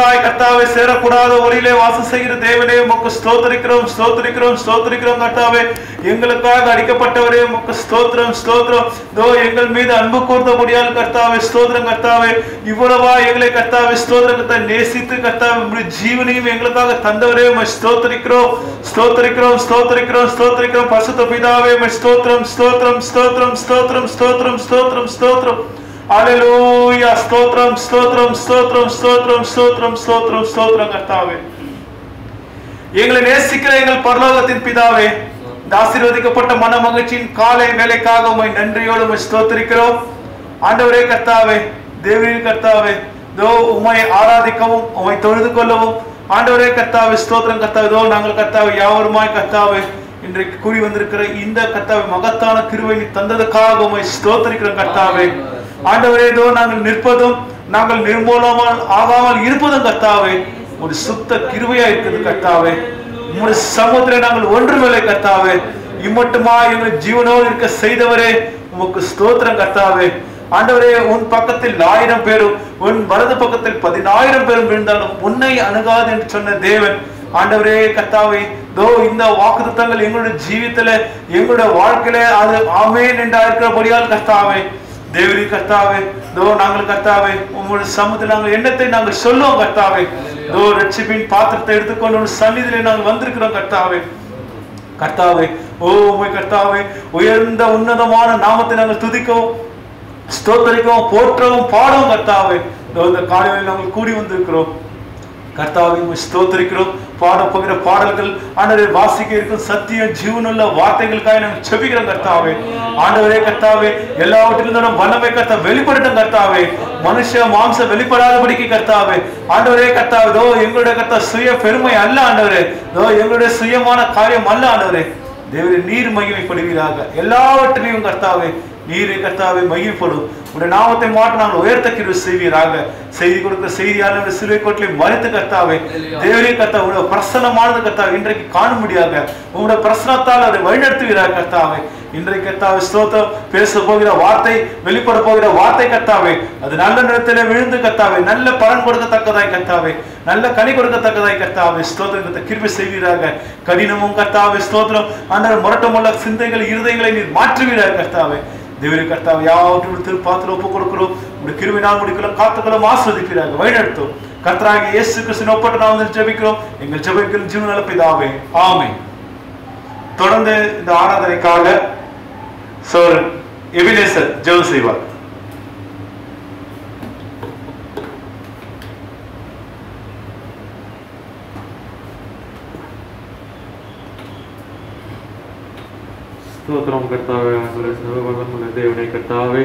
தாய் கர்த்தாவே சேரக்கூடாத ஒளியிலே வாசம் செய்கிற தேவனே உமக்கு ஸ்தோத்திரிக்கிறோம் ஸ்தோத்திரிக்கிறோம் ஸ்தோத்திரிக்கிறோம் கர்த்தாவே. எங்களுக்காக அடிக்கப்பட்டவரே உமக்கு ஸ்தோத்திரம் ஸ்தோத்திரம். தோ எங்கள் மீது அன்பு கூர்ந்த முடியாது கர்த்தாவே ஸ்தோத்திரம் கர்த்தாவே. இவ்வளவா எங்களை கர்த்தாவே ஸ்தோத்திரம் கர்த்தா நேசித்து கர்த்தாவே உம்முடைய ஜீவனையும் எங்களுக்காக தந்தவரே உமை ஸ்தோத்திரிக்கிறோம். ஸ்தோத்திரிக்கிறோம் ஸ்தோத்திரிக்கிறோம் ஸ்தோத்திரிக்கிறோம். பசுத்த பிதாவே உமை ஸ்தோத்திரம் ஸ்தோத்திரம் ஸ்தோத்திரம் ஸ்தோத்திரம் ஸ்தோத்திரம் ஸ்தோத்திரம் ஸ்தோத்திரம். அலலூயா ஸ்தோத்ரம் ஸ்தோத்ரம் ஸ்தோத்ரம் ஸ்தோத்ரம் ஸ்தோத்ரம் ஸ்தோத்ரம் ஸ்தோத்ரம் கர்த்தாவே. எங்களை நேசிக்கிற எங்கள் பரலோகத்தின் பிதாவே இந்த ஆசீர்வதிக்கப்பட்ட மன மகிழ்ச்சியின் காலை வேலைக்காக உமை நன்றியோடு உமை ஸ்தோத்திரிக்கிறோம். ஆண்டவரே கர்த்தாவே தேவரே கர்த்தாவே தோ உமை ஆராதிக்கவும் உமை தொழுது கொள்ளவும். ஆண்டவரே கர்த்தாவே ஸ்தோத்திரம் கர்த்தாவே தோ நாங்கள் கர்த்தாவே யாவருமாய் கர்த்தாவே இன்றைக்கு கூடி வந்திருக்கிற இந்த கர்த்தாவே மகத்தான கிருவை நீ தந்ததுக்காக உமை ஸ்தோத்திரிக்கிறோம் கர்த்தாவே. ஆண்டவரே இதோ நாங்கள் நிற்பதும் நாங்கள் நிர்மூலமால் ஆகாமல் இருப்பதும் கத்தாவே ஒரு சுத்த கிருவையா இருக்குது கத்தாவே உம்முடைய சமூகத்திலே நாங்கள் ஒன்றுமில்லை கத்தாவே இம்மட்டுமா எங்கள் ஜீவனோடு இருக்க செய்தவரே உமக்கு ஸ்தோத்திரம் கத்தாவே ஆண்டவரே உன் பக்கத்தில் ஆயிரம் பேரும் உன் வலது பக்கத்தில் பதினாயிரம் பேரும் இருந்தாலும் உன்னை அணுகாது என்று சொன்ன தேவன். ஆண்டவரே கத்தாவை தோ இந்த வாக்குத்தங்கள் எங்களுடைய ஜீவித்துல எங்களுடைய வாழ்க்கையில அது ஆமேன் என்றா இருக்கிறபடியால் கத்தாவை தேவரி கர்த்தாவே தோ நாங்கள் கர்த்தாவே உங்களுடைய சமூகத்தில் நாங்கள் எண்ணத்தை நாங்கள் சொல்லுவோம் கர்த்தாவே. தோ ரட்சிப்பின் பாத்திரத்தை எடுத்துக்கொண்டு உன் நாங்கள் வந்திருக்கிறோம் கர்த்தாவே. கர்த்தாவே ஓ உமை கர்த்தாவே உயர்ந்த உன்னதமான நாமத்தை நாங்கள் துதிக்கவும் ஸ்தோத்தரிக்கவும் போற்றவும் பாடவும் கர்த்தாவே. இந்த காலையில் நாங்கள் கூடி வந்திருக்கிறோம். கர்த்தாவை உம்மை ஸ்தோத்தரிக்கிறோம். பாட போகிற பாடல்கள். ஆண்டவரை வாசிக்க இருக்கும் சத்தியம் ஜீவனுள்ள வார்த்தைகளுக்காக நாங்கள் செபிக்கிறோம் கர்த்தாவே. ஆண்டவரே கர்த்தாவே எல்லாவற்றிலும் வல்லமை கர்த்தா வெளிப்படட்டும் கர்த்தாவே. மனுஷ மாம்ச வெளிப்படாதபடிக்கு கர்த்தாவே. ஆண்டவரே கர்த்தாவே தோ எங்களுடைய கர்த்தா சுய பெருமை அல்ல ஆண்டவரே. தோ எங்களுடைய சுயமான காரியம் அல்ல ஆண்டவரே. தேவரே நீர் மகிமைப்படுவீராக. எல்லாவற்றிலையும் கர்த்தாவே நீரே கர்த்தாவே மகிமைப்படும். உடைய நாமத்தை மாற்ற நாங்கள் உயர்த்த கிருபை செய்வீராக. செய்தி கொடுக்கிற செய்தியாளர் சிலுவை கோட்டிலே மறைத்து கர்த்தாவே தேவரே கர்த்தா உடைய பிரசனமானது கர்த்தாவே இன்றைக்கு காணும்படியாக. உங்களுடைய பிரசனத்தால் அவரை வழிநடத்துவீராக கர்த்தாவே. இன்றைக்கு கர்த்தாவே ஸ்தோத்திரம் பேச போகிற வார்த்தை வெளிப்பட போகிற வார்த்தை கர்த்தாவே. அது நல்ல நிலத்திலே விழுந்து கர்த்தாவே நல்ல பலன் கொடுக்கத்தக்கதாய் கர்த்தாவே. நல்ல கனி கொடுக்கத்தக்கதாய் கர்த்தாவே. ஸ்தோத்திரத்தை கிருபை செய்வீராக. கடினமும் கர்த்தாவே ஸ்தோத்திரம். அந்த முரட்டமுள்ள சிந்தைகள் இருதயங்களை நீர் மாற்றுவீராக கர்த்தாவே. தேவரே கர்த்தாவை யாவற்றும் திருப்பாத்திர ஒப்பு கொடுக்கிறோம் உடைய கிருமி நாள் முடிக்கலாம் காத்துக்களும் ஆஸ்வதிக்கிறாங்க வழிநடத்தும். கர்த்தராக இயேசு கிறிஸ்துவின் ஒப்பட்ட நாம் வந்து ஜெபிக்கிறோம். எங்கள் ஜெபிக்கிற ஜீவநல பிதாவே ஆமை தொடர்ந்து இந்த ஆராதனைக்காக சோர் எபினேசர் ஜெபம் செய்வார். ஸ்தோத்திரம் கர்த்தாவே ஆண்டவரே சர்வபலமுள்ள தேவனே கர்த்தாவே.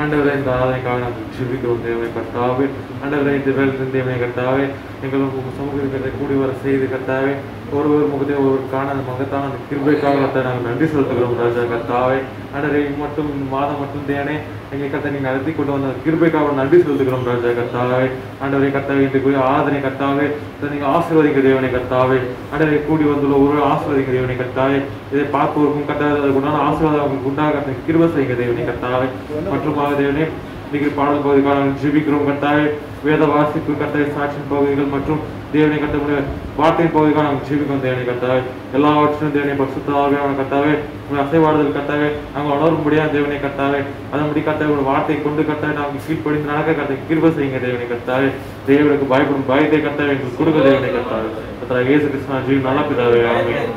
ஆண்டவரே இந்த ஆராதனைக்காக நாங்கள் ஜிபிக்கிறோம் தேவனை கர்த்தாவே. ஆண்டவரே இந்த வேலை தேவனை கர்த்தாவே. எங்கள் உங்கள் சமூகத்தை கூடி வர செய்து கர்த்தாவே. ஒருவர் முகத்தை ஒருவர் காண மகத்தான் மகத்தான அந்த கிருபைக்காக நாங்கள் நன்றி செலுத்துகிறோம் ராஜா கர்த்தாவை. அடரை மட்டும் மாதம் மட்டும் தேனே எங்கள் கர்த்தா நீங்கள் நடத்தி கொண்டு வந்த கிருபைக்காக நன்றி செலுத்துகிறோம் ராஜா கர்த்தாவே. ஆண்டவரே கத்தாவை இன்றைக்குரிய ஆராதனை கர்த்தாவே. இதை நீங்கள் ஆசீர்வதிக்க தேவனை கர்த்தாவே. அடரை கூடி வந்துள்ள ஒரு ஆசீர்வதிக்க தேவனை கர்த்தாவே. இதை பார்ப்பவருக்கும் கர்த்தாவே உண்டான ஆசீர்வாதம் உண்டாக கிருபை செய்கிற தேவனை கர்த்தாவே. மற்றும் தேவனே நீங்கள் பாடல் பகுதிக்காக ஜிபிக்கிறோம் ஜெபிக்கிறோம் கர்த்தாவே வேத வாசிப்பு கர்த்தாவை சாட்சியின் பகுதிகள் மற்றும் தேவனை கர்த்தமுடைய வார்த்தையின் பகுதிக்காக நாங்கள் ஜீவிக்கும் தேவனை கர்த்தாவே. எல்லாவற்றிலும் தேவனை பரிசுத்தமாக அவனை கர்த்தாவே. உங்கள் அசைவாடுதல் கர்த்தாவே. நாங்கள் உணரும்படியாக தேவனை கர்த்தாவே. அதன்படி கர்த்தாவே ஒரு வார்த்தையை கொண்டு கர்த்தாவே நாங்கள் கீழ்ப்படிந்து நடக்க கர்த்தாவை கிருப செய்யுங்க தேவனை கர்த்தாவே. தேவனுக்கு பயப்படும் பயத்தை கர்த்தாவே எங்களுக்கு கொடுக்க தேவனை கர்த்தாவே. கர்த்தா இயேசு கிருஷ்ணா ஜீவ நல்ல பிதாவே ஆமென்.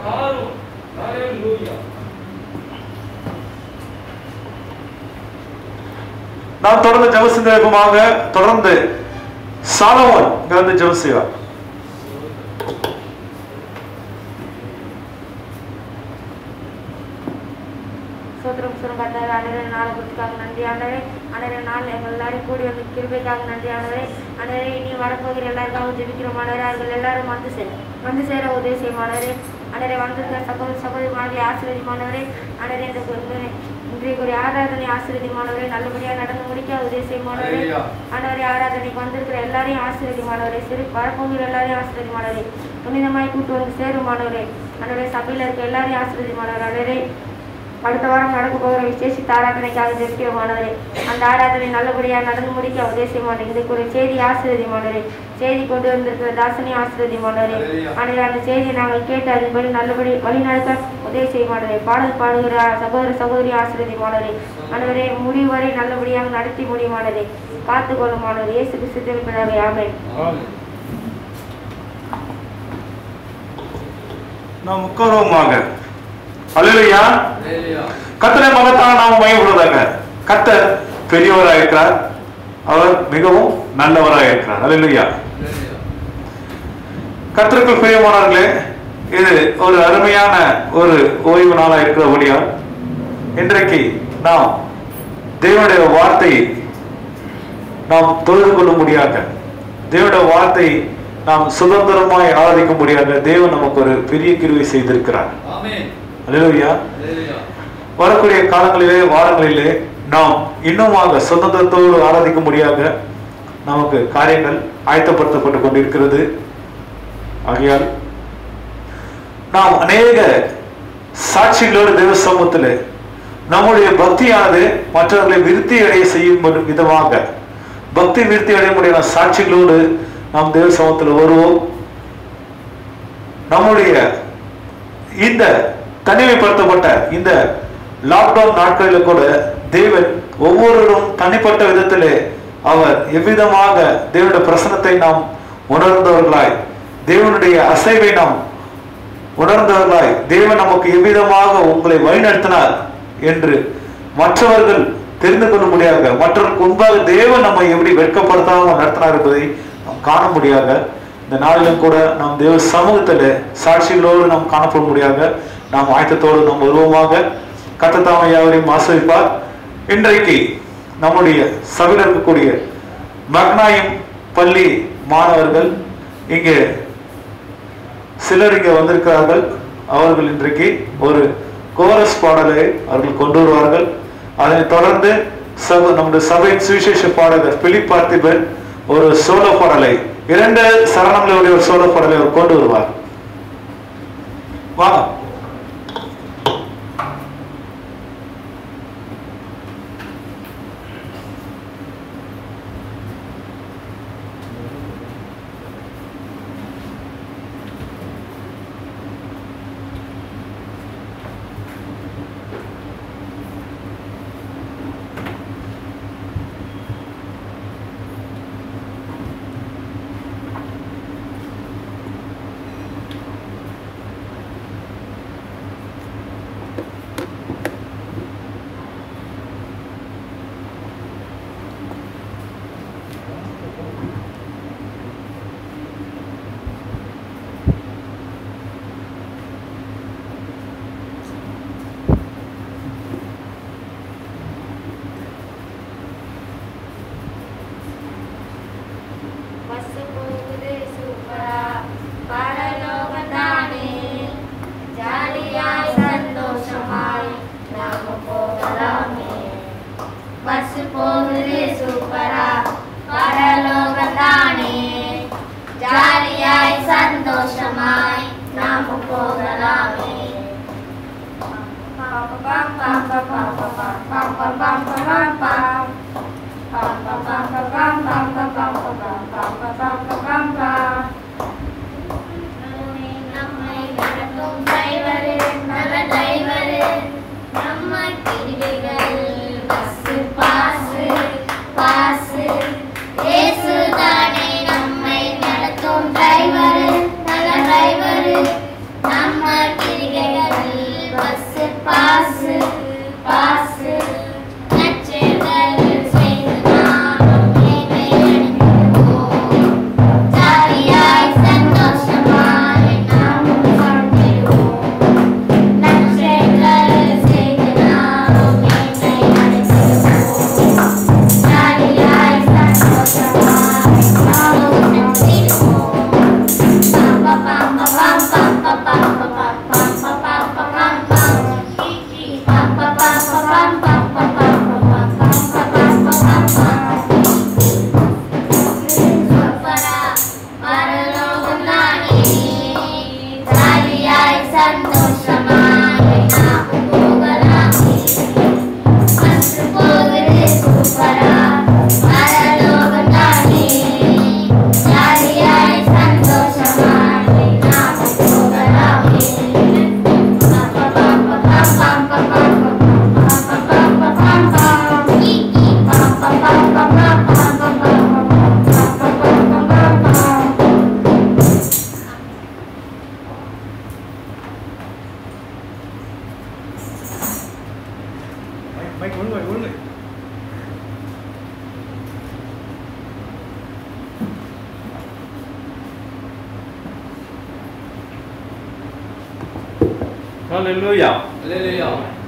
நான் தொடர்ந்து ஜெப சிந்தனைக்குமாக தொடர்ந்து சாலமோன் இங்க வந்து ஜெபம் செய்வார் சுரம் நாள் நாள் எல்லாரும் கிருபைக்காக நன்றி ஆண்டவரே இனி வரப்போகிற எல்லாருக்காகவும் ஜெபிக்கிறோம் ஆண்டவரே அவர்கள் எல்லாரும் வந்து சே வந்து சேர உதவி செய்யும் ஆண்டவரே அனைவரே வந்திருக்கிற சகோதர சகோதரிமார்களை ஆசீர்வதிமானவரே அனைவரே இந்த இன்றைய ஆராதனை ஆசீர்வதிமானவரே நல்லபடியாக நடந்து முடிக்க உதவி செய்யுமானவரே ஆண்டவரே ஆராதனைக்கு வந்திருக்கிற எல்லாரையும் ஆசீர்வதிமானவரே சரி வரப்போகிற எல்லாரையும் ஆசீர்வதிமானவரே புனிதமாய் கூட்டு வந்து சேருமானவரே அன்றவரே சபையில் இருக்க எல்லாரையும் ஆசீர்வதிமானவர் அடுத்த வாரம் நடக்க போகிற விசேஷித்த ஆராதனைக்காக ஜெபிக்கமானவரே அந்த ஆராதனை நல்லபடியாக நடந்து முடிக்க உதேசியமான இதுக்கு ஒரு செய்தி ஆசிரியமானவரே செய்தி கொண்டு வந்திருக்கிற தாசனி ஆசிரியமானவரே ஆனால் அந்த செய்தியை நாங்கள் கேட்டு அதன்படி நல்லபடி வழிநடத்த உதவி செய்யமானவரே பாடல் பாடுகிற சகோதர சகோதரி ஆசிரியமானவரே அனைவரே முடிவு வரை நல்லபடியாக நடத்தி முடியுமானதே காத்து கொள்ளுமானவர். இயேசு கிறிஸ்துவின் பிதாவே ஆமென். நாம் உட்காருவோமாக. அல்லையா கத்தரை மகத்தான நாம மயப்படுவதாக கத்தர் பெரியவராக இருக்கிறார் அவர் மிகவும் நல்லவராக இருக்கிறார் அல்லையா கத்தருக்குள் பிரியமானவர்களே இது ஒரு அருமையான ஒரு ஓய்வு நாளா இருக்கிறபடியால் இன்றைக்கு நாம் தேவனுடைய வார்த்தையை நாம் தொழுது கொள்ளும்படியாக தேவனுடைய வார்த்தை நாம் சுதந்திரமாய் ஆராதிக்கும்படியாக தேவன் நமக்கு ஒரு பெரிய கிருவை செய்திருக்கிறார். அலுவயா வரக்கூடிய காலங்களிலே வாரங்களிலே நாம் இன்னுமாக சுதந்திரத்தோடு ஆராதிக்கும்படியாக நமக்கு காரியங்கள் ஆயத்தப்படுத்தப்பட்டு கொண்டிருக்கிறது. ஆகையால் நாம் அநேக சாட்சிகளோடு தேவ சமூகத்தில் நம்முடைய பக்தியானது மற்றவர்களை விருத்தி அடைய செய்யும் விதமாக பக்தி விருத்தி அடைய முடியாத சாட்சிகளோடு நாம் தேவ சமூகத்தில் வருவோம். நம்முடைய இந்த தனிமைப்படுத்தப்பட்ட இந்த லாக்டவுன் நாட்களில் கூட தேவன் ஒவ்வொருவரும் தனிப்பட்ட விதத்திலே அவர் எவ்விதமாக தேவனுடைய பிரசனத்தை நாம் உணர்ந்தவர்களாய் தேவனுடைய அசைவை நாம் உணர்ந்தவர்களாய் தேவன் நமக்கு எவ்விதமாக உங்களை வழிநடத்தினார் என்று மற்றவர்கள் தெரிந்து கொள்ள முடியாத மற்றவர்களுக்கு முன்பாக தேவன் நம்மை எப்படி வெட்கப்படுத்தாமல் நடத்தினார் என்பதை நாம் காண முடியாத இந்த நாளிலும் கூட நாம் தேவ சமூகத்தில் சாட்சிகளோடு நாம் காணப்பட முடியாத நாம் ஆயத்தத்தோடு நாம் உருவமாக கத்தத்தாமை யாவரையும் ஆசிரிப்பார். இன்றைக்கு நம்முடைய சபையில் இருக்கக்கூடிய மக்னாயம் பள்ளி மாணவர்கள் இங்கே சிலர் இங்கே வந்திருக்கிறார்கள். அவர்கள் இன்றைக்கு ஒரு கோரஸ் பாடலை அவர்கள் கொண்டு வருவார்கள். அதனைத் தொடர்ந்து சப நம்முடைய சபையின் சுவிசேஷ பாடகர் பிலிப் பார்த்திபன் ஒரு சோழ பாடலை இரண்டு சரணங்களுடைய ஒரு சோழ பாடலை அவர் கொண்டு வருவார். வாங்க.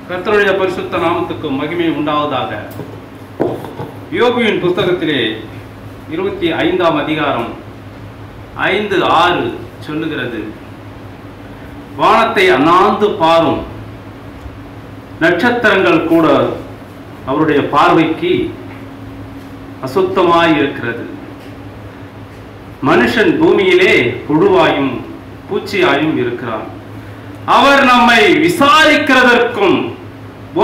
கர்த்தருடைய பரிசுத்த நாமத்துக்கு மகிமை உண்டாவதாக. யோபுவின் புஸ்தகத்திலே இருபத்தி ஐந்தாம் அதிகாரம் ஐந்து ஆறு சொல்லுகிறது. வானத்தை அண்ணாந்து பாரும் நட்சத்திரங்கள் கூட அவருடைய பார்வைக்கு அசுத்தமாய் இருக்கிறது மனுஷன் பூமியிலே புழுவாயும் பூச்சியாயும் இருக்கிறான். அவர் நம்மை விசாரிக்கிறதற்கும்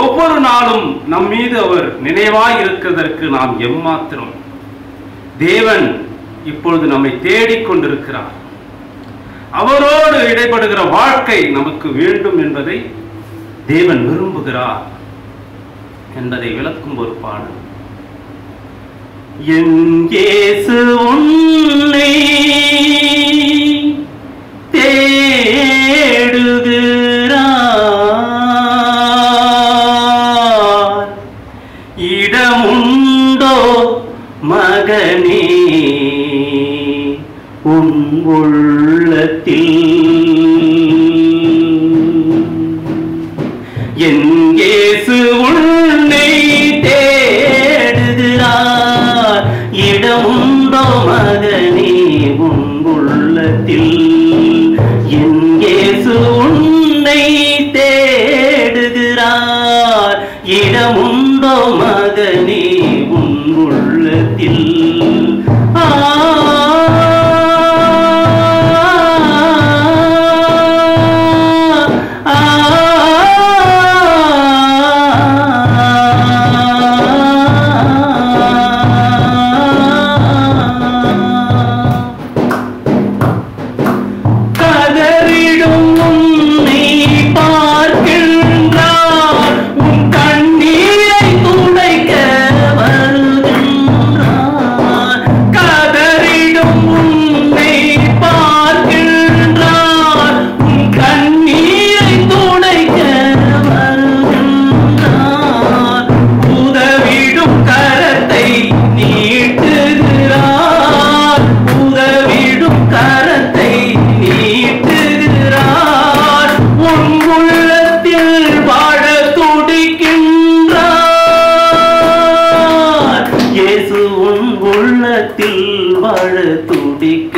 ஒவ்வொரு நாளும் நம் மீது அவர் நினைவாய் இருக்கிறதற்கு நாம் எம்மாத்திரம். தேவன் இப்பொழுது நம்மை தேடிக் கொண்டிருக்கிறார். அவரோடு இடைப்படுகிற வாழ்க்கை நமக்கு வேண்டும் என்பதை தேவன் விரும்புகிறார் என்பதை விளக்கும் ஒரு பாடல். என் இயேசு உன்னை தேடுகிறார். இடமுண்டோ மகனே உன் உள்ளத்தில். என் இயேசு തുടിക്ക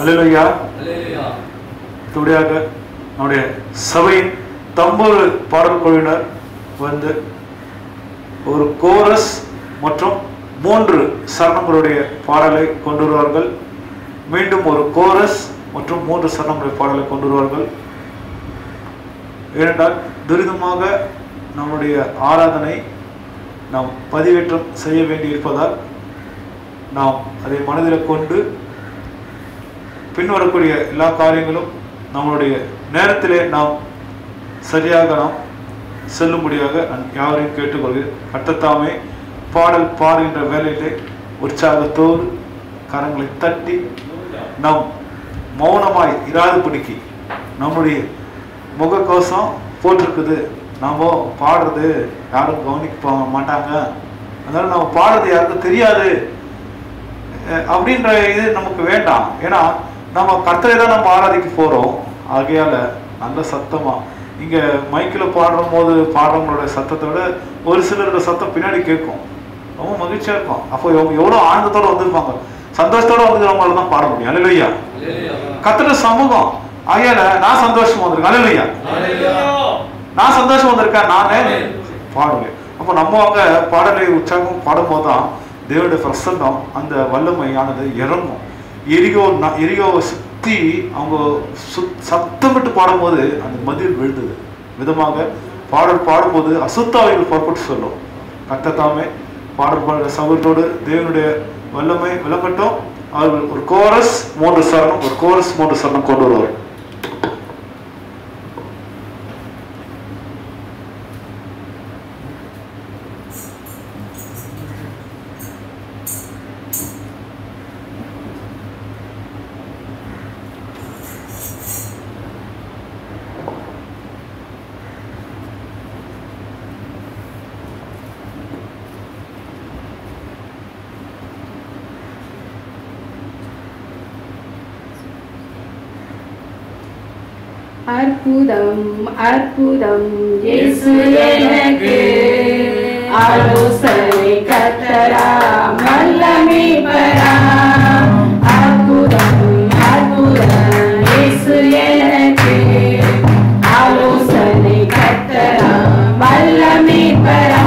அல்லேலூயா துடியாக நம்முடைய சபையின் தம்பொரு பாடல் குழுவினர் வந்து ஒரு கோரஸ் மற்றும் மூன்று சரணங்களுடைய பாடலை கொண்டு வருவார்கள் மீண்டும் ஒரு கோரஸ் மற்றும் மூன்று சரணங்களுடைய பாடலை கொண்டு வருவார்கள் ஏனென்றால் துரிதமாக நம்முடைய ஆராதனை நாம் பதிவேற்றம் செய்ய வேண்டியிருப்பதால் நாம் அதை மனதில் கொண்டு பின்வரக்கூடிய எல்லா காரியங்களும் நம்மளுடைய நேரத்திலே நாம் சரியாக நாம் செல்லும்படியாக யாரையும் கேட்டுக்கொள்கிறேன். கட்டத்தாமே பாடல் பாடுகின்ற வேலையிலே உற்சாகத்தோடு கரங்களை தட்டி நாம் மௌனமாய் இராதுபடிக்கு நம்முடைய முகக்கவசம் போட்டிருக்குது. நாம பாடுறது யாரும் கவனிக்க மாட்டாங்க. அதனால நம்ம பாடுறது யாருக்கும் தெரியாது. அப்படின்ற இது நமக்கு வேண்டாம். ஏன்னா நம்ம கர்த்தரை தான் நம்ம ஆராதிக்க போறோம். ஆகையால நல்ல சத்தமா. இங்க மைக்கில் பாடுற போது பாடுறவங்களோட சத்தத்தை விட ஒரு சிலரோட சத்தம் பின்னாடி கேட்கும். ரொம்ப மகிழ்ச்சியா இருக்கும். அப்போ எவ்வளவு ஆனந்தத்தோட வந்திருப்பாங்க. சந்தோஷத்தோட வந்துக்கிறவங்களால தான் பாட முடியும். அல்லையா கர்த்தரோட சமூகம். ஆகையால நான் சந்தோஷமா வந்திருக்கேன். அல்லையா நான் சந்தோஷம் வந்திருக்கேன். நானே பாடுவேன். அப்போ நம்ம அங்க பாடலை உற்சாகம் பாடும்போது தான் தேவனுடைய பிரசன்னம் அந்த வல்லமையானது இறங்கும். எரியோ எரியோவை சுற்றி சுத்தி அவங்க சுத் சத்தமிட்டு பாடும்போது அந்த மதில் விழுந்தது. விதமாக பாடல் பாடும்போது அசுத்தாவிகள் புறப்பட்டு சொல்லும். கத்தத்தாமே பாடல் பாடுற சமூகத்தோடு தேவனுடைய வல்லமை விளங்கட்டும். அவர்கள் ஒரு கோரஸ் மூன்று சரணம் ஒரு கோரஸ் மூன்று சரணம் கொண்டு வருவார் அற்புதம் இயேசு எனக்கு ஆலோசனை கத்தரா வல்லமை பெறா. அற்புதம் அற்புதம் இயேசு எனக்கு ஆலோசனை கத்தரா வல்லமை பரா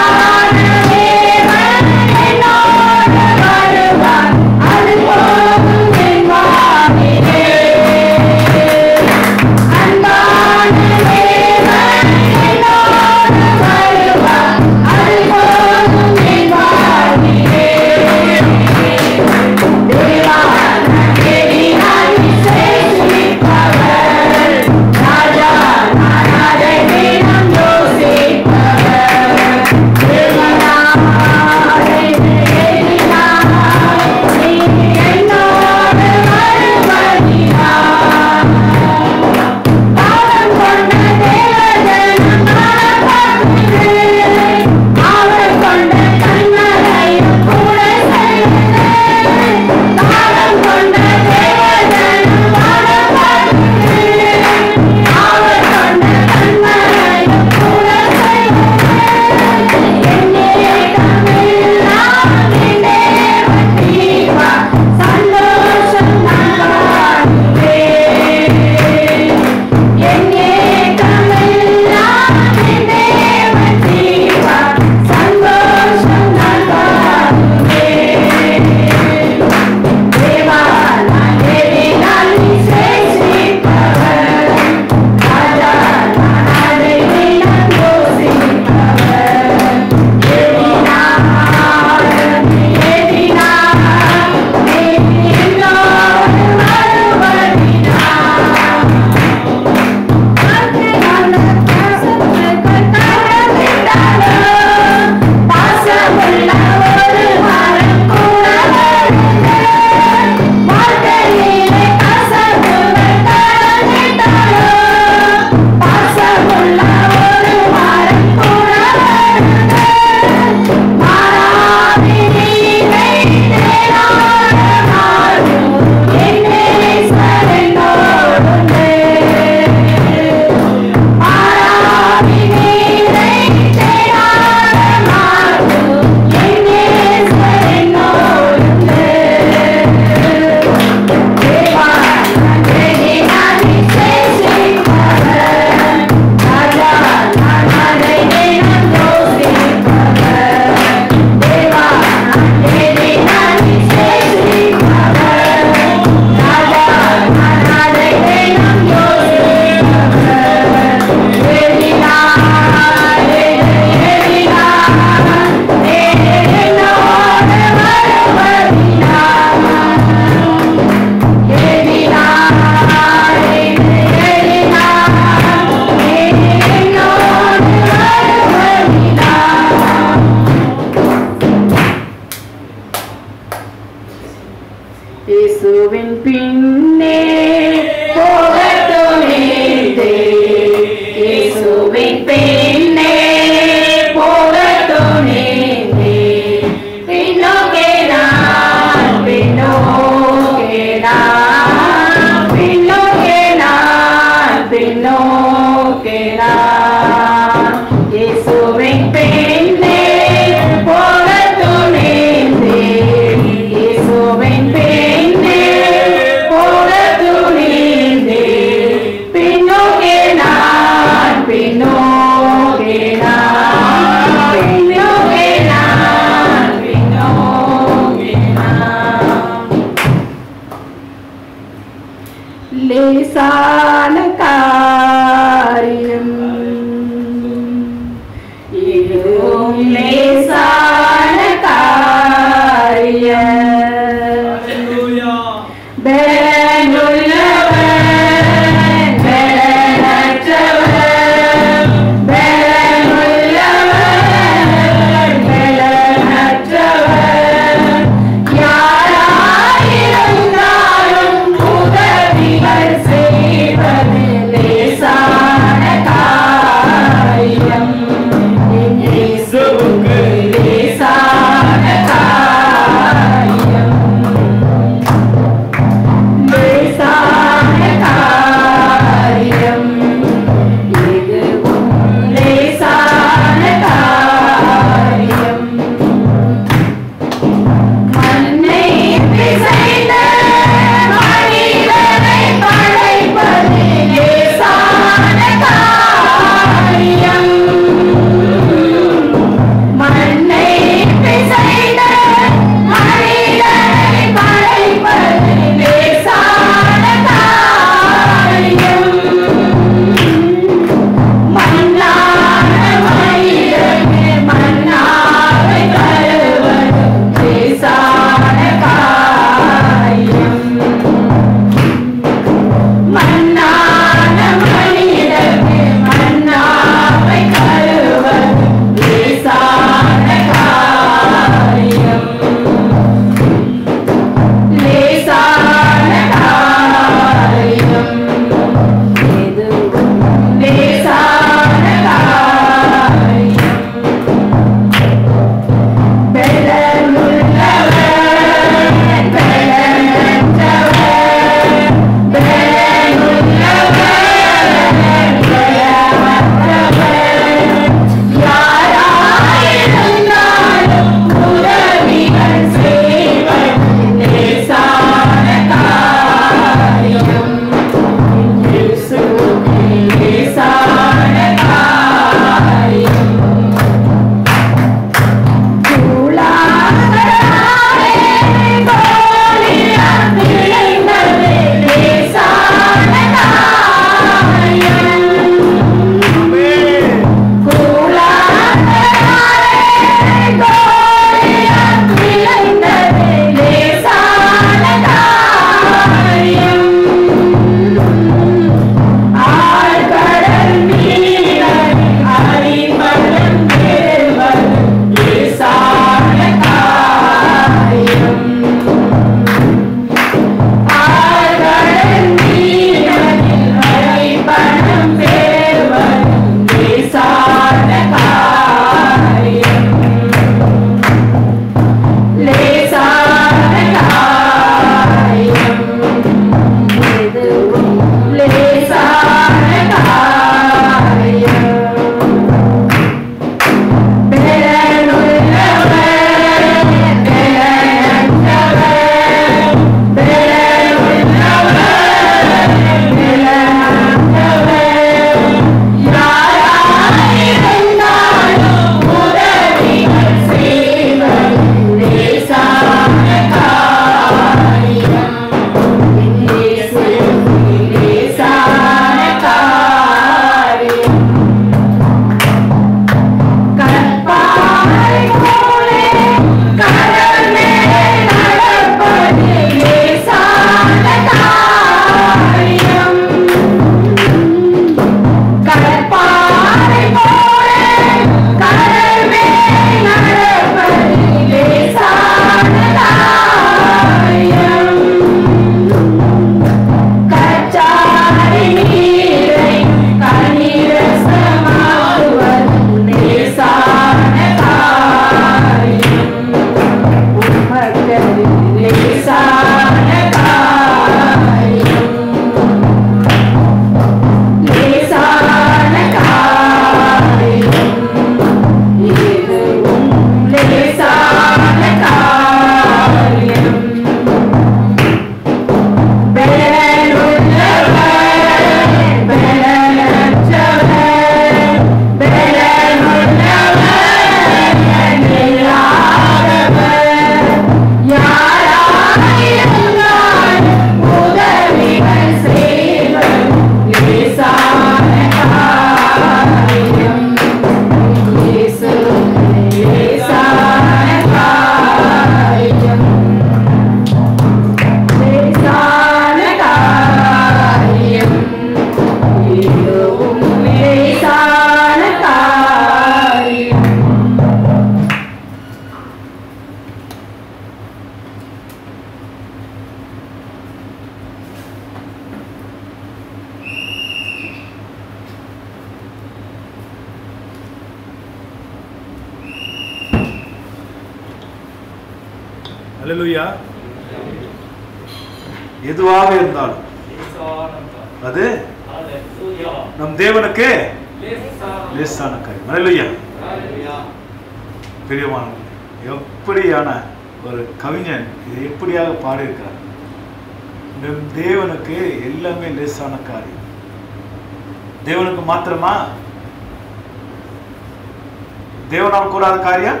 தேவனால் கூடாத காரியம்?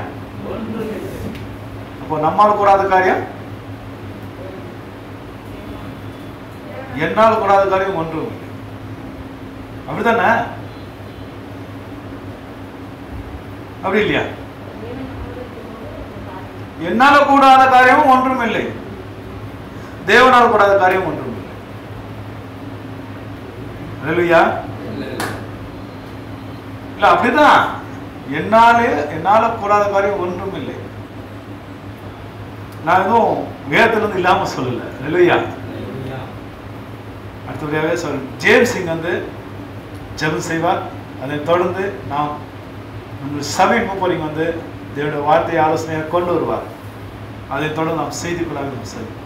அப்போ நம்மால் கூடாத காரியம்? என்னால் கூடாத காரியம் ஒன்றும். அப்படிதானே அப்படி இல்லையா? என்னால கூடாத காரியமும் ஒன்றும் இல்லை. தேவனால் கூடாத காரியம் ஒன்றும் இல்லை. இல்ல அப்படிதான். என்னாலே என்னால கூடாத காரியம் ஒன்றும் இல்லை நான் எதுவும் வேதத்திலிருந்து இல்லாம சொல்லல. அல்லேலூயா அடுத்தபடியாகவே சொல் ஜேம்ஸ் சிங் வந்து ஜெபம் செய்வார். அதை தொடர்ந்து நாம் நம்ம சபை மூப்பரிங்க வந்து தேவனுடைய வார்த்தை ஆலோசனையை கொண்டு வருவார். அதை தொடர்ந்து நாம் செய்திக்குள்ளாக நாம் செல்வோம்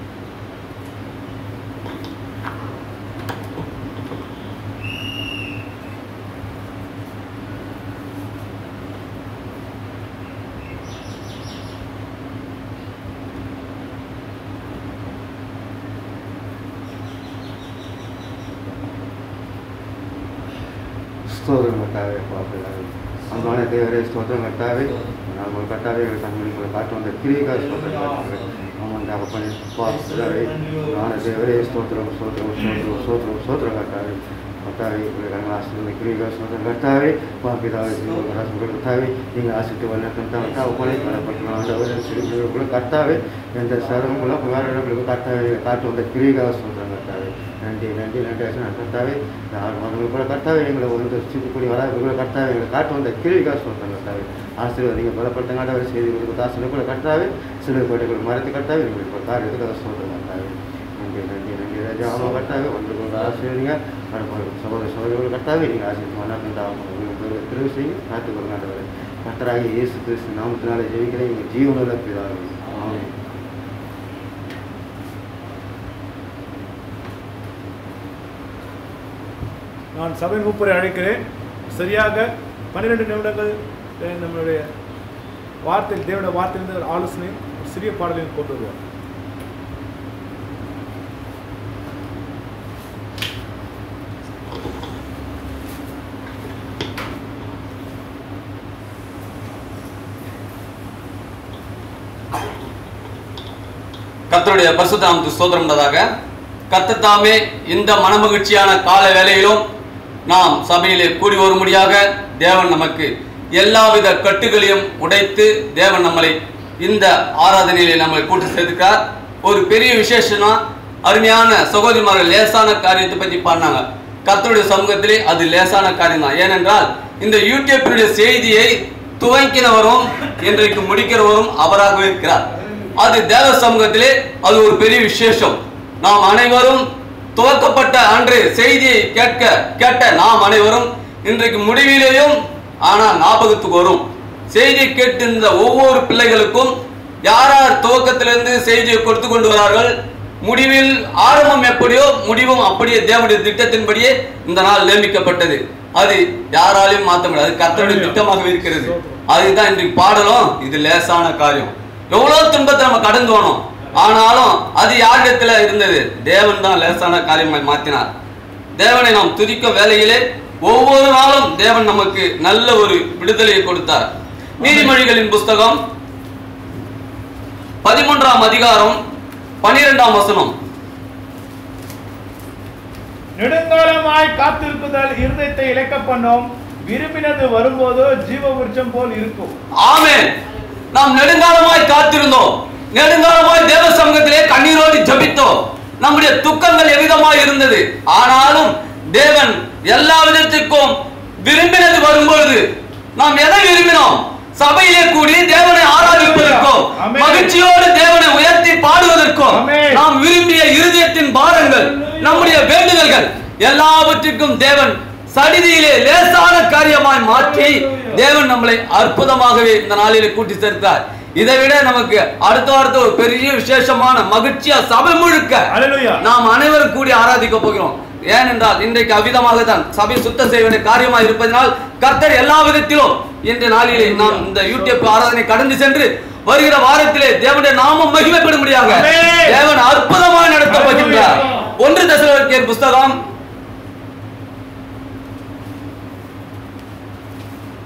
ஸ்தோத்திரம் கட்டாவே பார்க்கிறாரு அன்பான தேவரே ஸ்தோத்திரம் கட்டாவே நாங்கள் கட்டாவே எங்கள் தங்களை காட்டு வந்த கிரிகா ஸ்தோத்திரம் ஆமாம் அப்பனே பார்க்கிறாரே நான தேவரே ஸ்தோத்திரம் ஸ்தோத்திரம் ஸ்தோத்திரம் ஸ்தோத்திரம் ஸ்தோத்திரம் கட்டாவே கட்டாவே உங்கள் ஆசிரியர் கிரிகா ஸ்தோத்திரம் கட்டாவே பாப்பிதாவே உங்கள் கட்டாவே நீங்கள் ஆசிட்டு வல்ல கட்டா உப்பனை பலப்பட்டு ஆண்டவர் சிறுபிள்ளைகளுக்குள்ள கட்டாவே எந்த சரங்களும் புகாரர்களுக்கு கட்டாவே காட்டு வந்த கிரிகா ஸ்தோத்திரம் கட்டாவே நன்றி நன்றி நன்றி. அசனா கர்த்தாவே யார் மகன்கள் கூட கர்த்தாவே எங்களை வந்து வராது கூட கர்த்தாவே எங்களை காட்டு வந்த கேள்விக்கா சொல்கிறேன் கர்த்தாவே. ஆசீர்வாதிங்க பலப்படுத்த ஆண்டவர் செய்தி உங்களுக்கு தாசனை கூட கர்த்தாவே. சிறு கோட்டைகள் மறைத்து கர்த்தாவே எங்களுக்கு ஒரு காரியத்துக்கு அதை சொல்கிறேன் கர்த்தாவே. நன்றி நன்றி நன்றி. ராஜா ஆமாம் கர்த்தாவே ஒன்று கொண்டு ஆசிரியங்க சகோதர சகோதரிகள் கர்த்தாவே நீங்கள் ஆசிரியர் மன்னாக்கின்றாங்க தெரிவு செய்யுங்க காத்துக்கொள்ளுங்க ஆண்டவர். கர்த்தராகி இயேசு கிறிஸ்து நாமத்தினாலே ஜெயிக்கிறேன் எங்கள் ஜீவனில் பிதாவே ஆமென் நான் சபை மூப்பரை அழைக்கிறேன். சரியாக பன்னிரெண்டு நிமிடங்கள் நம்மளுடைய வார்த்தை தேவனுடைய வார்த்தையிலிருந்து ஒரு ஆலோசனை ஒரு சிறிய பாடலையும் கொண்டு வருவார் கத்தருடைய பரிசுத்த சோதரம் ஸ்தோத்திரம் உண்டதாக தாமே இந்த மனமகிழ்ச்சியான கால வேலையிலும் நாம் சபையிலே கூடி வரும்படியாக தேவன் நமக்கு எல்லாவித கட்டுகளையும் உடைத்து தேவன் நம்மளை இந்த ஆராதனையிலே நம்மளை கூட்டி சேர்த்துக்கிறார். ஒரு பெரிய விசேஷம்னா அருமையான சகோதரிமார்கள் லேசான காரியத்தை பற்றி பாடினாங்க. கத்தருடைய சமூகத்திலே அது லேசான காரியம் தான் ஏனென்றால் இந்த யூடியூப்பினுடைய செய்தியை துவங்கினவரும் இன்றைக்கு முடிக்கிறவரும் அவராகவே இருக்கிறார். அது தேவ சமூகத்திலே அது ஒரு பெரிய விசேஷம். நாம் அனைவரும் துவக்கப்பட்ட அன்று செய்தியை கேட்க கேட்ட நாம் அனைவரும் இன்றைக்கு முடிவிலேயும் ஆனால் ஞாபகத்துக்கு வரும். செய்தியை கேட்டிருந்த ஒவ்வொரு பிள்ளைகளுக்கும் யார் யார் துவக்கத்திலிருந்து செய்தியை கொடுத்து கொண்டு வரார்கள் முடிவில் ஆரம்பம் எப்படியோ முடிவும் அப்படியே தேவனுடைய திட்டத்தின்படியே இந்த நாள் நியமிக்கப்பட்டது. அது யாராலையும் மாற்ற முடியாது. அது திட்டமாக இருக்கிறது. அதுதான் இன்றைக்கு பாடலும் இது லேசான காரியம். எவ்வளவு துன்பத்தை நம்ம கடந்து போனோம். ஆனாலும் அது யாரிடத்துல இருந்தது? தேவன் தான் லேசான காரியமாய் மாற்றினார். தேவனை நாம் துதிக்கும் வேலையிலே ஒவ்வொரு நாளும் தேவன் நமக்கு நல்ல ஒரு விடுதலையை கொடுத்தார். நீதிமொழிகளின் புஸ்தகம் பதிமூன்றாம் அதிகாரம் பனிரெண்டாம் வசனம். நெடுங்காலமாய் காத்திருக்குதல் இருதயத்தை இழைக்க பண்ணும் விரும்பினது வரும்போது ஜீவ விருட்சம் போல் இருக்கும். ஆமென். நாம் நெடுங்காலமாய் காத்திருந்தோம். நெடுங்காலமாய் தேவ சமூகத்திலே கண்ணீரோடு ஜெபித்தோம். நம்முடைய துக்கங்கள் எவ்விதமாய் இருந்தது? ஆனாலும் தேவன் எல்லா விதத்திற்கும் விரும்பினது வரும்பொழுது நாம் எதை விரும்பினோம்? சபையிலே கூடி தேவனை ஆராதிப்பதற்கும். மகிழ்ச்சியோடு தேவனை உயர்த்தி பாடுவதற்கும். நாம் விரும்பிய இருதயத்தின் பாரங்கள் நம்முடைய வேண்டுதல்கள் எல்லாவற்றிற்கும் தேவன் சடிதியிலே லேசான காரியமாய் மாற்றி தேவன் நம்மளை அற்புதமாகவே இந்த நாளிலே கூட்டி சேர்த்தார். இதை விட நமக்கு அடுத்த வாரத்து ஒரு பெரிய விசேஷமான மகிழ்ச்சியா சபை முழுக்க நாம் அனைவரும் கூடி ஆராதிக்க போகிறோம். ஏனென்றால் இன்றைக்கு அவ்விதமாக தான் சபை சுத்தம் செய்ய வேண்டிய காரியமாக இருப்பதனால் கர்த்தர் எல்லா விதத்திலும் இன்று நாளிலே நாம் இந்த யூடியூப் ஆராதனை கடந்து சென்று வருகிற வாரத்திலே தேவனுடைய நாமம் மகிமைப்படும்படியாக. தேவன் அற்புதமாக நடத்த போகின்றார். ஒன்று தசலோனிக்கேயர் புஸ்தகம்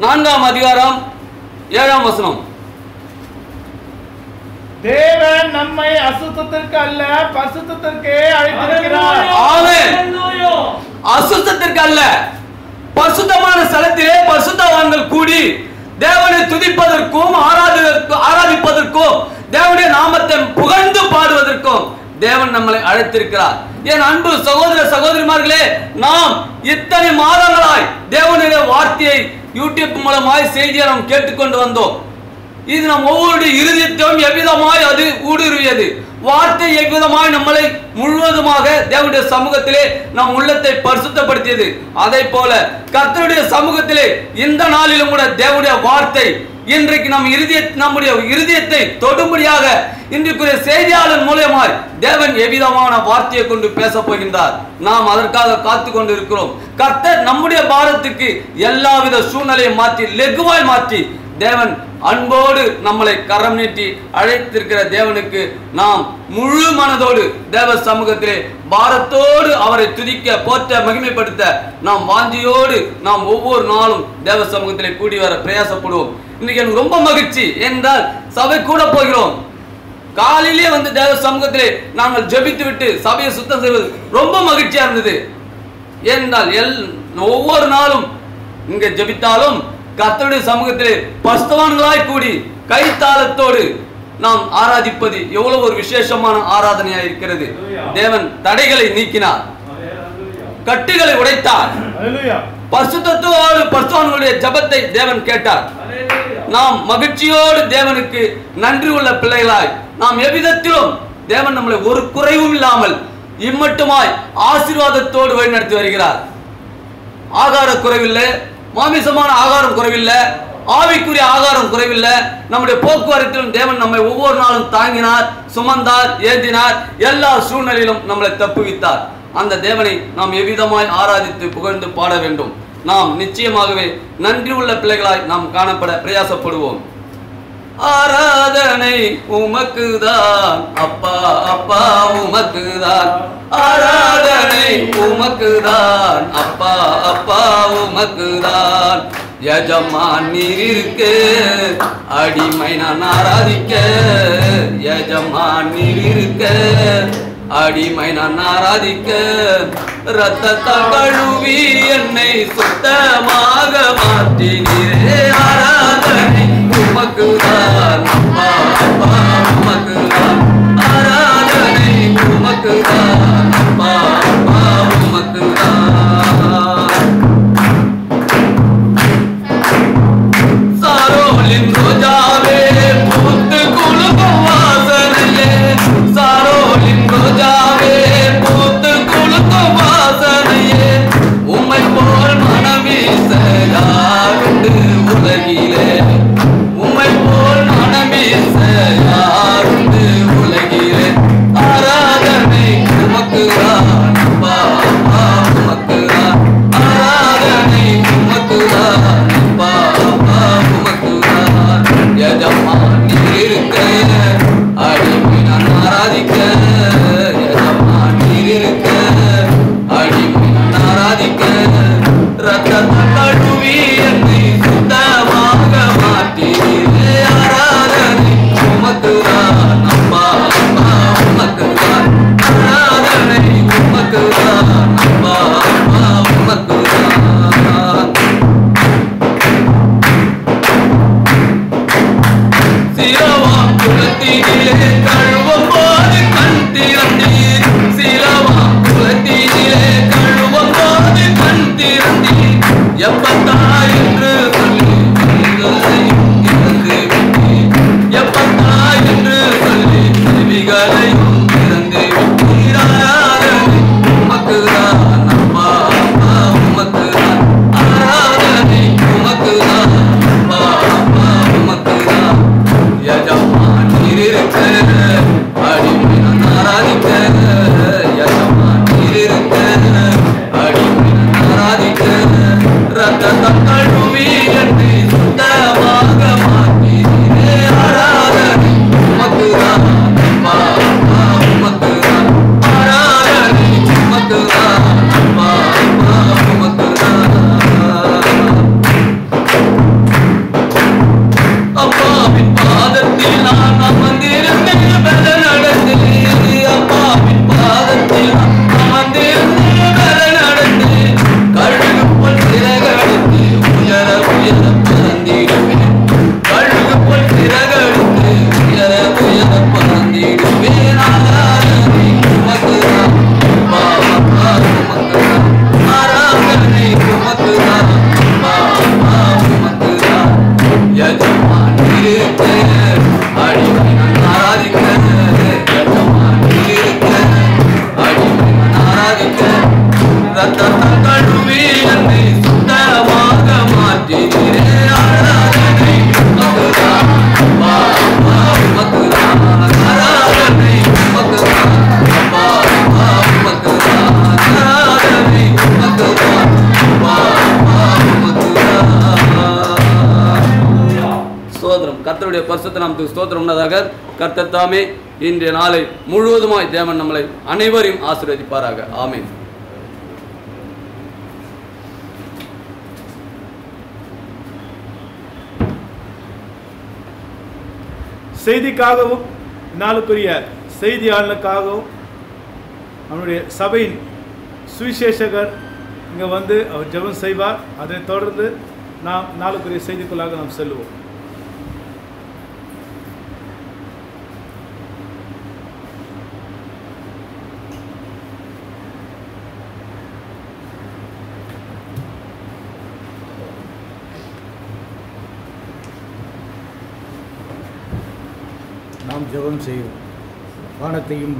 நான்காம் அதிகாரம் ஏழாம் வசனம். தேவன் நம்மை அசுத்தத்திற்கு அல்ல பரிசுத்தத்திற்கே அழைத்திருக்கிறார். ஆமென் அசுத்தத்திற்கு அல்ல. பரிசுத்தமான ஸ்தலத்திலே பரிசுத்தவான்கள் கூடி தேவனை துதிப்பதற்கும் ஆராதிப்பதற்கும் ஆராதிப்பதற்கும் தேவனுடைய நாமத்தை புகழ்ந்து பாடுவதற்கும் தேவன் நம்மளை அழைத்திருக்கிறார். என் அன்பு சகோதர சகோதரிமார்களே நாம் இத்தனை மாதங்களாய் தேவனுடைய வார்த்தையை யூடியூப் மூலமாய் செய்தியை நாம் கேட்டுக்கொண்டு வந்தோம். இது நம் ஒவ்வொருடைய இருதயத்தையும் எவ்விதமாய் அது ஊடுருவியது? வார்த்தை எவ்விதமாய் நம்மளை முழுவதுமாக தேவனுடைய சமூகத்திலே நம் உள்ளத்தை பரிசுத்தப்படுத்தியது. அதை போல கத்தருடைய சமூகத்திலே இந்த நாளிலும் கூட தேவனுடைய வார்த்தை இன்றைக்கு நம் இருதய நம்முடைய இருதயத்தை தொடும்படியாக இன்றைக்குரிய செய்தியாளர் மூலியமாய் தேவன் எவ்விதமான வார்த்தையை கொண்டு பேச போகின்றார்? நாம் அதற்காக காத்து கொண்டு இருக்கிறோம் கர்த்தர் நம்முடைய பாரத்துக்கு எல்லாவித சூழ்நிலையை மாற்றி லெகுவாய் மாற்றி தேவன் அன்போடு நம்மளை கரம் நீட்டி அழைத்திருக்கிற தேவனுக்கு நாம் முழு மனதோடு தேவ சமூகத்திலே பாரத்தோடு அவரை துதிக்க போற்ற மகிமைப்படுத்த நாம் வாஞ்சியோடு நாம் ஒவ்வொரு நாளும் தேவ சமூகத்திலே கூடி வர பிரயாசப்படுவோம். இன்னைக்கு எனக்கு ரொம்ப மகிழ்ச்சி. என்றால் சபை கூட போகிறோம். காலையிலே வந்து தேவ சமூகத்திலே நாங்கள் ஜபித்து விட்டு சபையை சுத்தம் செய்வது ரொம்ப மகிழ்ச்சியா இருந்தது. என்றால் எல் ஒவ்வொரு நாளும் இங்கே ஜெபித்தாலும் கர்த்தருடைய சமூகத்திலே பஸ்தவான்களாய் கூடி கைத்தாளத்தோடு நாம் ஆராதிப்பது எவ்வளவு ஒரு விசேஷமான ஆராதனையா இருக்கிறது. தேவன் தடைகளை நீக்கினார். கட்டுகளை உடைத்தார். ஹalleluya பரிசுத்தத்தோடு பரிசுத்தவான்களுடைய ஜெபத்தை தேவன் கேட்டார். நாம் மகிழ்ச்சியோடு தேவனுக்கு நன்றி உள்ள பிள்ளைகளாய் நாம் எவ்விதத்திலும் தேவன் நம்மளை ஒரு குறைவும் இல்லாமல் இம்மட்டுமாய் ஆசீர்வாதத்தோடு வழிநடத்தி வருகிறார். ஆகார குறைவில்லை மாமிசமான ஆகாரம் குறைவில்லை. ஆவிக்குரிய ஆகாரம் குறைவில்லை. நம்முடைய போக்குவரத்திலும் தேவன் நம்மை ஒவ்வொரு நாளும் தாங்கினார் சுமந்தார் ஏந்தினார். எல்லா சூழ்நிலையிலும் நம்மளை தப்புவித்தார். அந்த தேவனை நாம் எவ்விதமாய் ஆராதித்து புகழ்ந்து பாட வேண்டும். நாம் நிச்சயமாகவே நன்றி உள்ள பிள்ளைகளாய் நாம் காணப்பட பிரயாசப்படுவோம். ஆராதனை உமக்குதான். அப்பா அப்பா உமக்குதான். ஆராதனை உமக்குதான். அப்பா அப்பா உமக்குதான். யஜமான் நீர் இருக்கு அடிமை நான் ஆராதிக்க யஜமான் நீர் இருக்க அடிமை நான் ஆராதிக்க ரத்தத்தால் கழுவி என்னை சுத்தமாக மாற்றினீரே ஆராதனை. உமக்கு தான் உமக்கு தான் ஆராதனை உமக்கு தான் நாமத்துக்கு ஸ்தோத்திரம் உண்டதாக கர்த்தத்தாமே இன்றைய நாளை முழுவதுமாய் தேவன் நம்மளை அனைவரையும் ஆசீர்வதிப்பாராக. ஆமீன். செய்திக்காகவும் நாளுக்குரிய செய்தியாளனுக்காகவும் அவனுடைய சபையின் சுவிசேஷகர் இங்கே வந்து அவர் ஜெபம் செய்வார். அதைத் தொடர்ந்து நாம் நாளுக்குரிய செய்திக்குள்ளாக நாம் செல்வோம் நாம் ஜெபம் செய்வோம் வானத்தையும்